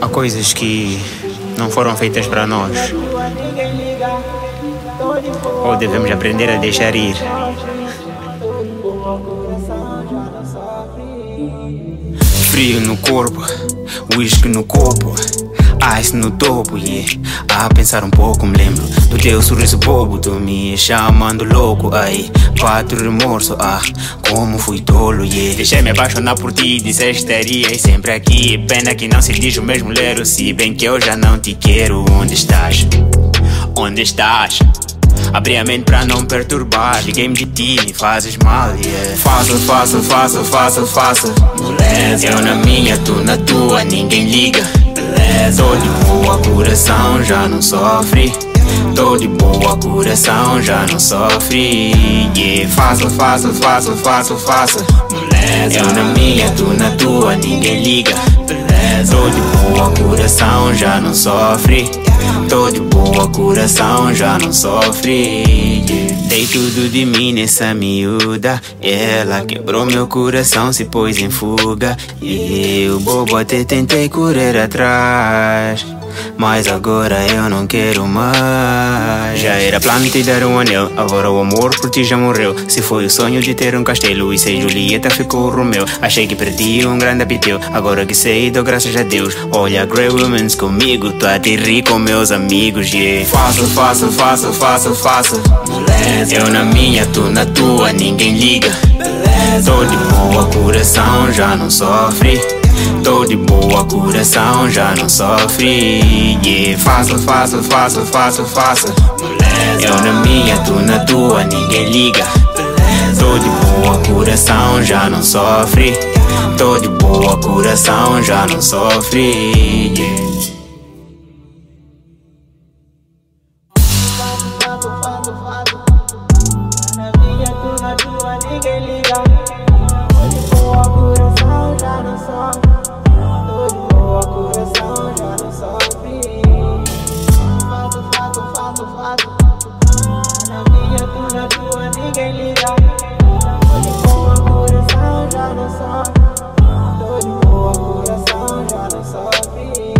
Há coisas que não foram feitas para nós. Ou devemos aprender a deixar ir. Frio no corpo, whisky no copo. Ice no topo, yeah. A pensar um pouco, me lembro do teu sorriso bobo. Tu me chamando louco, ai. Quatro remorso, ah. Como fui tolo, yeah. Deixei me apaixonar por ti, disseste estaria sempre aqui. Pena que não se diz o mesmo lero, se bem que eu já não te quero. Onde estás? Onde estás? Abri a mente pra não perturbar Liguei-me de ti, me fazes mal, yeah Fácil, fácil, fácil, fácil, fácil Moleza Eu na minha, tu na tua, ninguém liga Beleza Tô de boa, coração já não sofre. Tô de boa, coração já não sofre. Yeah. Fácil, fácil, fácil, fácil, fácil Moleza Eu na minha, tu na tua, ninguém liga. Beleza. Tô de boa, coração já não sofre Tô de boa, coração já não sofre. Dei tudo de mim nessa miúda. Ela quebrou meu coração, se pôs em fuga. E eu, bobo, até tentei correr atrás. Mas agora eu não quero mais Já era plano te dar um anel Agora o amor por ti já morreu. Se foi o sonho de ter um castelo E sem Julieta ficou o Romeu. Achei que perdi um grande apeteu Agora que sei, dou graças a Deus. Olha Grey Women's comigo Tô a te rir com meus amigos, yeah. Fácil, fácil, fácil, fácil, fácil Beleza. Eu na minha, tu na tua, ninguém liga. Beleza. Tô de boa, coração já não sofre Tô de boa, coração já não sofre. Yeah. Fácil, fácil, fácil, fácil, fácil Eu na minha, tu na tua, ninguém liga. Tô de boa, coração já não sofre. Tô de boa, coração já não sofre. Yeah. Na minha, tu na tua, ninguém liga Paixão minha, tu na tua, ninguém liga Tô de boa, coração já não sabe. Tô de boa, coração já não sabe.